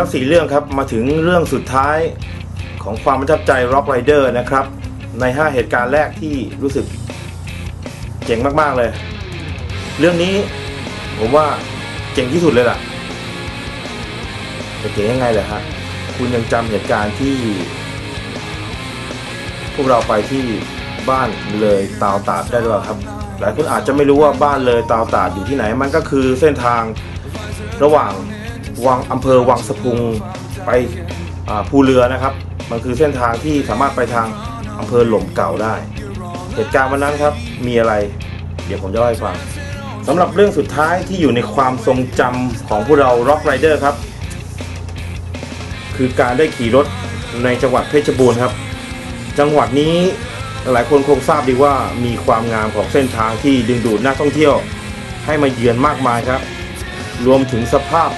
แล้วสี่เรื่องครับ มาถึงเรื่องสุดท้ายของความประทับใจ Rock Rider นะครับ ใน 5 เหตุการณ์แรกที่รู้สึกเจ๋งมากๆเลย เรื่องนี้ผมว่าเจ๋งที่สุดเลยล่ะจะเจ๋งยังไงเลยฮะคุณยังจำเหตุการณ์ที่ พวกเราไปที่บ้านเลยตาวตาดได้หรือเปล่าครับ หลายคนอาจจะไม่รู้ว่าบ้านเลยตาวตาดอยู่ที่ไหน มันก็คือเส้นทางระหว่าง วังอำเภอวังสะพุงไปภูเรือนะครับ มันคือเส้นทางที่สามารถไปทางอำเภอหล่มเก่าได้ เหตุการณ์วันนั้นครับมีอะไร เดี๋ยวผมจะเล่าให้ฟังสำหรับเรื่องสุดท้ายที่อยู่ในความทรงจำของพวกเรา Rock Rider ครับ คือการได้ขี่รถในจังหวัดเพชรบูรณ์ครับ จังหวัดนี้หลายคนคงทราบดีว่ามีความงามของเส้นทางที่ดึงดูดนักท่องเที่ยว ให้มาเยือนมากมายครับ รวมถึงสภาพ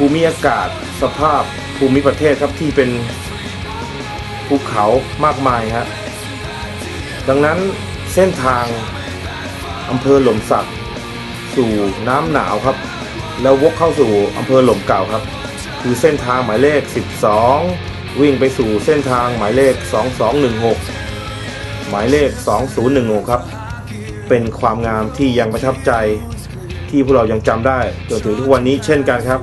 ภูมิอากาศสภาพภูมิประเทศครับที่เป็นภูเขามากมายครับดังนั้นเส้นทางอำเภอหล่มสักสู่น้ำหนาวครับ แล้ววกเข้าสู่อำเภอหล่มเก่าครับ คือเส้นทางหมายเลข 12 วิ่งไปสู่เส้นทางหมายเลข 2216 หมายเลข 2016 ครับ เป็นความงามที่ยังประทับใจที่พวกเรายังจำได้จนถึงทุกวันนี้เช่นกันครับ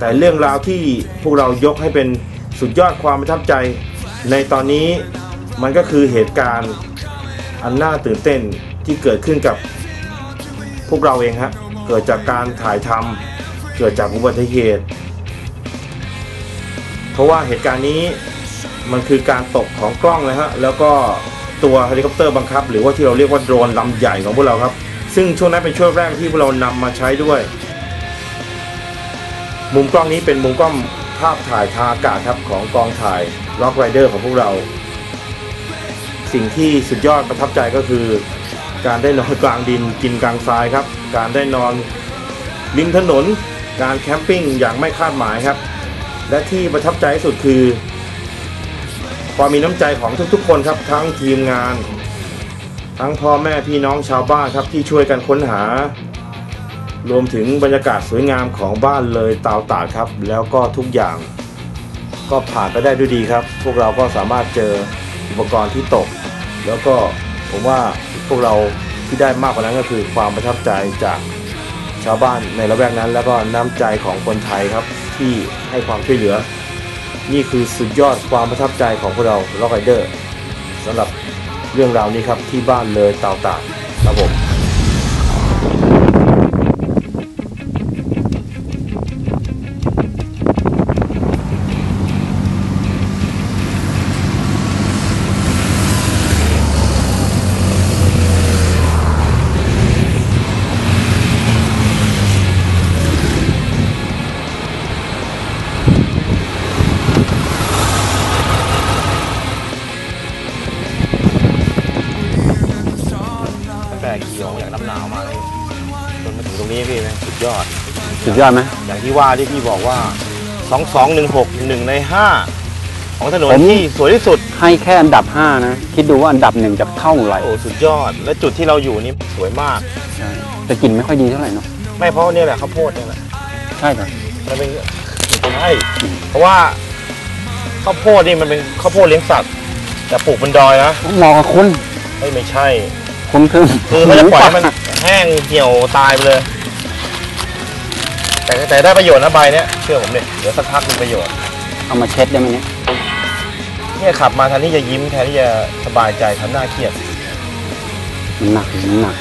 แต่เรื่องราวที่พวกเรายกให้เป็นสุดยอดความประทับใจ ในตอนนี้มันก็คือเหตุการณ์อันน่าตื่นเต้นที่เกิดขึ้นกับพวกเราเองฮะเกิดจากการถ่ายทำเกิดจากอุบัติเหตุ เพราะว่าเหตุการณ์นี้มันคือการตกของกล้องเลยฮะแล้วก็ตัวเฮลิคอปเตอร์บังคับ หรือว่าที่เราเรียกว่าโดรนลำใหญ่ของพวกเราครับ ซึ่งช่วงนั้นเป็นช่วงแรกที่พวกเรานำมาใช้ด้วย มุมกล้องนี้เป็นมุมกล้องภาพถ่ายทางอากาศครับของกองถ่าย Rock Rider ของพวกเรา สิ่งที่สุดยอดประทับใจก็คือ การได้นอนกลางดินกินกลางทรายครับ การได้นอนริมถนน การแคมปิ้งอย่างไม่คาดหมายครับ และที่ประทับใจที่สุดคือ ความมีน้ำใจของทุกๆ คนครับ ทั้งทีมงาน ทั้งพ่อแม่พี่น้องชาวบ้านครับที่ช่วยกันค้นหา รวมถึงบรรยากาศสวยงามของบ้านเลยตาวตาดครับ แล้วก็ทุกอย่าง ก็ผ่านไปได้ด้วยดีครับ พวกเราก็สามารถเจออุปกรณ์ที่ตก แล้วก็ผมว่าพวกเราที่ได้มากกว่านั้นก็คือความประทับใจจากชาวบ้านในละแวกนั้น แล้วก็น้ำใจของคนไทยครับที่ให้ความช่วยเหลือ นี่คือสุดยอดความประทับใจของพวกเราล็อกไ i เดอร์สำหรับเรื่องราวนี้ครับที่บ้านเลยเตาตาดครับผม จนมาถึงตรงนี้พี่นะสุดยอด สุดยอดไหมอย่างที่ว่าที่พี่บอกว่า 2216หนึ่งใน 5 ของถนนผมที่สวยที่สุดให้แค่อันดับ 5 นะ คิดดูว่าอันดับหนึ่งจะเท่าไหร่โอ้สุดยอด และจุดที่เราอยู่นี่สวยมาก แต่กลิ่นไม่ค่อยดีเท่าไหร่เนาะไม่เพราะเนี่ยแหละข้าวโพดเนี่ยแหละใช่เหรอมันเป็นใช่เพราะว่าข้าวโพดนี่มันเป็นข้าวโพดเลี้ยงสัตว์แต่ปลูกบนดอยนะเหมาะกับคุณเฮ้ยไม่ใช่ คุณคือคือเขาจะปล่อยให้มันหมูป่าแห้งเหี่ยวตายไปเลย แต่แต่ได้ประโยชน์นะใบเนี้ยเชื่อผมดิเดี๋ยวสักพักมีประโยชน์เอามาเช็ดได้ไหมเนี่ยเนี่ยขับมาแทนที่จะยิ้มแทนที่จะสบายใจทำหน้าเครียด มันหนักมันหนัก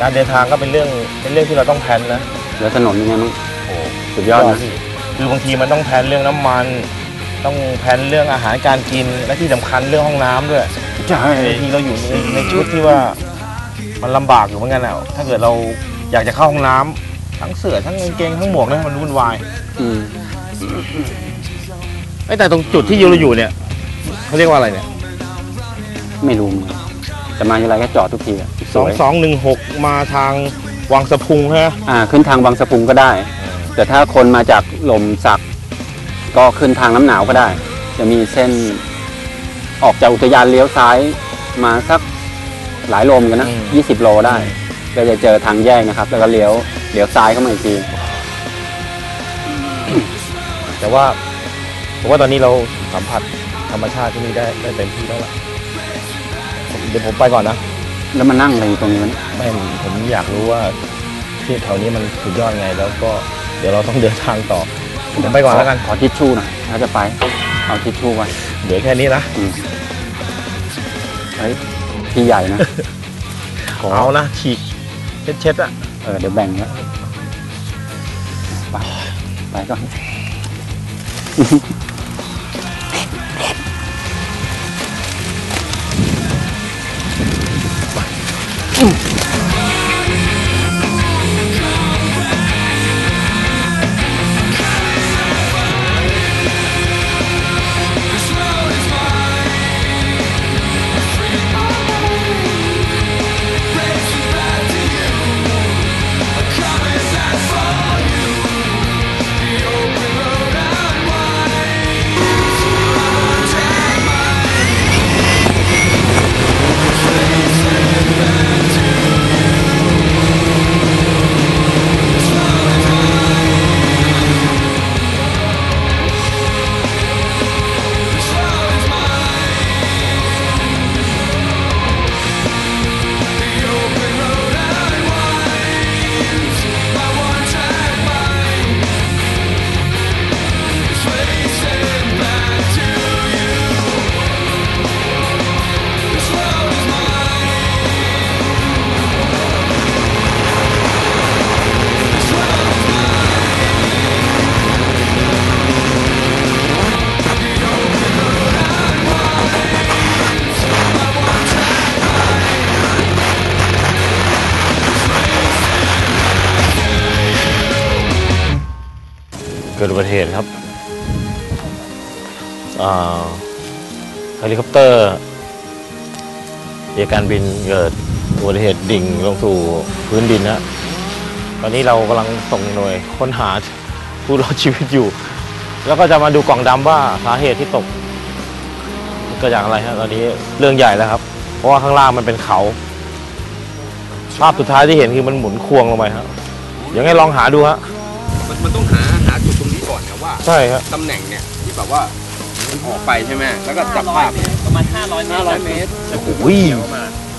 การเดินทางก็เป็นเรื่องเป็นเรื่องที่เราต้องแพลนนะแล้วถนนยังไงมั้งโอ้สุดยอดนะพี่คือบางทีมันต้องแพลนเรื่องน้ำมัน ต้องแพลนเรื่องอาหารการกินและที่สำคัญเรื่องห้องน้ำด้วย ใช่บางทีเราอยู่ในในชุดที่ว่ามันลำบากอยู่เหมือนกันอะถ้าเกิดเราอยากจะเข้าห้องน้ำทั้งเสื้อทั้งกางเกงทั้งหมวกนะมันวุ่นวาย อืมเอ้ยแต่ตรงจุดที่เราอยู่เนี่ยเขาเรียกว่าอะไรเนี่ยไม่รู้เหมือนกันแต่มาทีไรก็จอดทุกทีอะสสองวยสองหนึ่งหกมาทางวังสะพุงใช่ไหมอ่าขึ้นทางบางสะพุงก็ได้ แต่ถ้าคนมาจากหล่มสัก ก็ขึ้นทางน้ำหนาวก็ได้ จะมีเส้น ออกจากอุทยานเลี้ยวซ้ายมาสักหลายโลมกันนะยี่สิบโลได้ก็จะเจอทางแยกนะครับ แล้วก็เลี้ยวเลี้ยวซ้ายเข้ามาอีกที แต่ว่าผมว่าตอนนี้เราสัมผัสธรรมชาติที่นี่ได้ได้เต็มที่แล้วล่ะผมเดี๋ยวผมไปก่อนนะ แล้วมานั่งอะไรอยู่ตรงนี้วะเนี่ยไม่ผมอยากรู้ว่าที่แถวนี้มันสุดยอดไง แล้วก็เดี๋ยวเราต้องเดินทางต่อ ผมไปก่อนแล้วกัน ขอทิชชู่หน่อยถ้าจะไป เอาทิชชู่ไว้ เหลือแค่นี้นะอืมเฮ้ยพี่ใหญ่นะขอเอานะฉีกเช็ดๆอะเออเดี๋ยวแบ่งแล้วไป ไปก่อน กิดอุบัติเหตุครับเฮลิคอปเตอร์เรือการบินเกิดอุบัติเหตุดิ่งลงสู่พื้นดินนะตอนนี้เรากำลังส่งหน่วยค้นหาผู้รอดชีวิตอยู่ แล้วก็จะมาดูกล่องดำว่าสาเหตุที่ตกเกิดจากอะไรฮะตอนนี้เรื่องใหญ่แล้วครับ เพราะว่าข้างล่างมันเป็นเขา ภาพสุดท้ายที่เห็นคือมันหมุนควงลงไปครับเดี๋ยวให้ลองหาดูฮะมันต้องหา นี้ก่อนนะว่าใช่ครับตำแหน่งเนี่ยที่แบบว่ามันออกไปใช่ไหมแล้วก็จับภาพประมาณ500เมตร500เมตรโอ้โห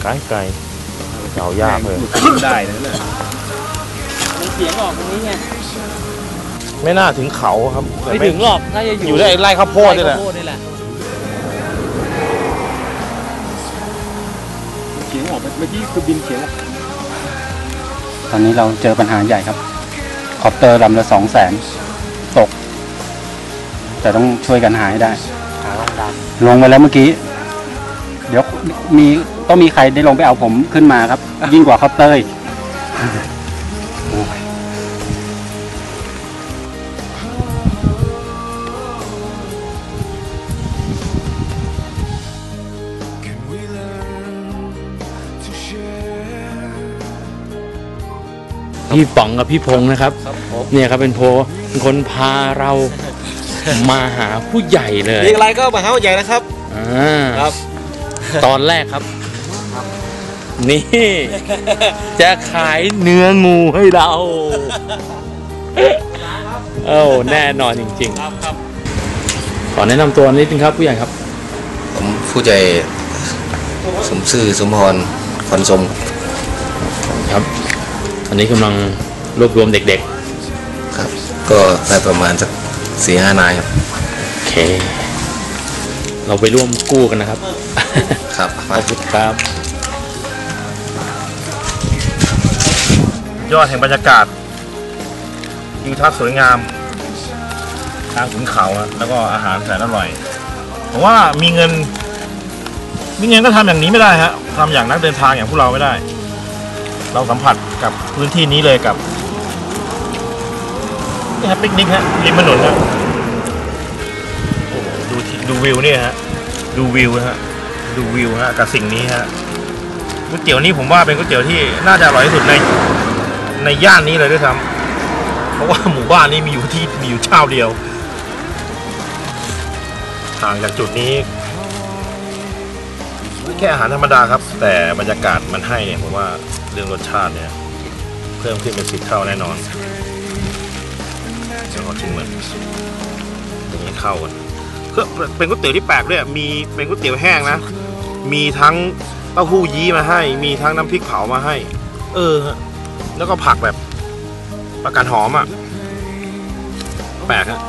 ไกลไกลเดายากเลยได้นะเนี่ยมันเสียงออกตรงนี้ไงไม่น่าถึงเขาครับไม่ถึงหรอกน่าจะอยู่อยู่ได้ไร่ข้าวโพดนี่แหละไร่ข้าวโพดนี่แหละเฉียงออกเมื่อกี้คือบินเฉียงออกตอนนี้เราเจอปัญหาใหญ่ครับ copter ลำละสองแสนตก แต่ต้องช่วยกันหาให้ได้ขาลงดลงไปแล้วเมื่อกี้ เดี๋ยวมีต้องมีใครได้ลงไปเอาผมขึ้นมาครับ ยิ่งกว่า copter อีกโอ้ยพี่ป๋องกับพี่พงษ์นะครับ เนี่ยครับเป็นโพเป็นคนพาเรา มาหาผู้ใหญ่เลยเรียกอะไรก็มาหาใหญ่นะครับอ่าครับ ตอนแรกครับ นี่ จะขายเนื้องูให้เราเอ้าแน่นอนจริงๆขอแนะนำตัวนิดนึงครับผู้ใหญ่ครับ ผมผู้ใจสมซื่อสมพรคอนสมครับ อันนี้กำลังรวบรวมเด็กครับ ก็ได้ประมาณสัก สี่ห้านายครับๆโอเค เราไปร่วมกู้กันนะครับ ครับขอบคุณครับ ยอดแห่งบรรยากาศทิวทัศน์สวยงามทางขุนเขาอะแล้วก็อาหารแสนอร่อยผมว่ามีเงิน มีเงินก็ทำอย่างนี้ไม่ได้ฮะทำอย่างนักเดินทางอย่างพวกเราไม่ได้ เราสัมผัสกับพื้นที่นี้เลยกับ นี่ครับปิกนิกฮะริมถนนฮะโอ้โหดูดูวิวเนี่ยฮะดูวิวฮะดูวิวฮะกับสิ่งนี้ฮะก๋วยเตี๋ยวนี้ผมว่าเป็นก๋วยเตี๋ยวที่น่าจะอร่อยที่สุดในในย่านนี้เลยด้วยซ้ำเพราะว่าหมู่บ้านนี้มีอยู่ที่มีอยู่เจ้าเดียวห่างจากจุดนี้แค่อาหารธรรมดาครับ แต่บรรยากาศมันให้เนี่ยผมว่าเรื่องรสชาติเนี่ย เพิ่มขึ้นเป็นสิบเท่าแน่นอน ดี๋ยวขอชิมมันอย่างนี้เข้ากันก็เป็นก๋วยเตี๋ยวที่แปลกด้วยมีเป็นก๋วยเตี๋ยวแห้งนะ มีทั้งเต้าหู้ยี้มาให้ มีทั้งน้ำพริกเผามาให้ เออ แล้วก็ผักแบบประกาศหอมอะ แปลกฮะ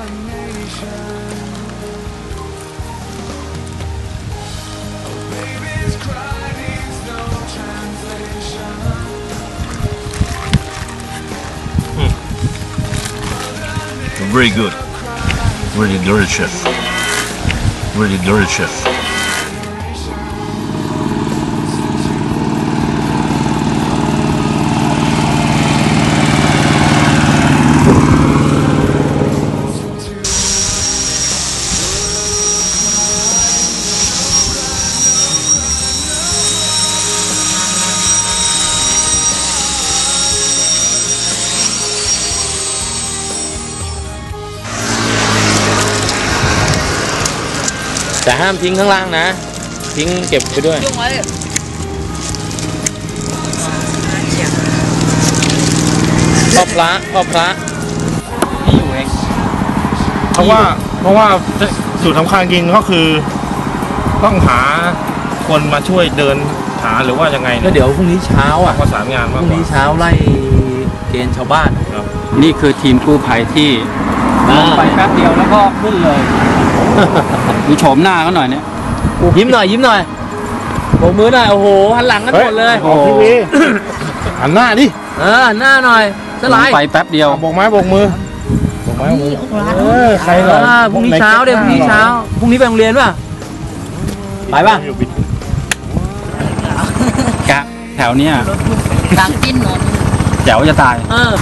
Very good. Really delicious. Really delicious. แต่ห้ามทิ้งข้างล่างนะ ทิ้งเก็บไปด้วยพ่อพระพ่อพระนี่อยู่เองเพราะว่าเพราะว่าสูตรสำคัญจริงก็คือ ต้องหาคนมาช่วยเดินหาหรือว่ายังไงแล้วเนี่ยเดี๋ยวพรุ่งนี้เช้าอะประสานงานพมากรุ่งกว่า นี้เช้าไล่เกณฑ์ชาวบ้าน นี่คือทีมกู้ภัยที่ ลงไปแป๊บเดียวแล้วก็ขึ้นเลย ดูโฉมหน้าเขาหน่อยเนี่ยยิ้มหน่อยยิ้มหน่อยโบกมือหน่อยโอ้โหหันหลังกันหมดเลยออกทีวีหันหน้าดิเออหน้าหน่อยสลลางยไปแป๊บเดียวโบกไม้โบกมือโบกไม้โบกมือเออใครเหรอเออพรุ่งนี้เช้าเดี๋ยวพรุ่งนี้เช้าพรุ่งนี้ไปโรงเรียนป่ะไปป่ะกะแถวเนี้ยบางกินนนแจ๋วจะตายเออ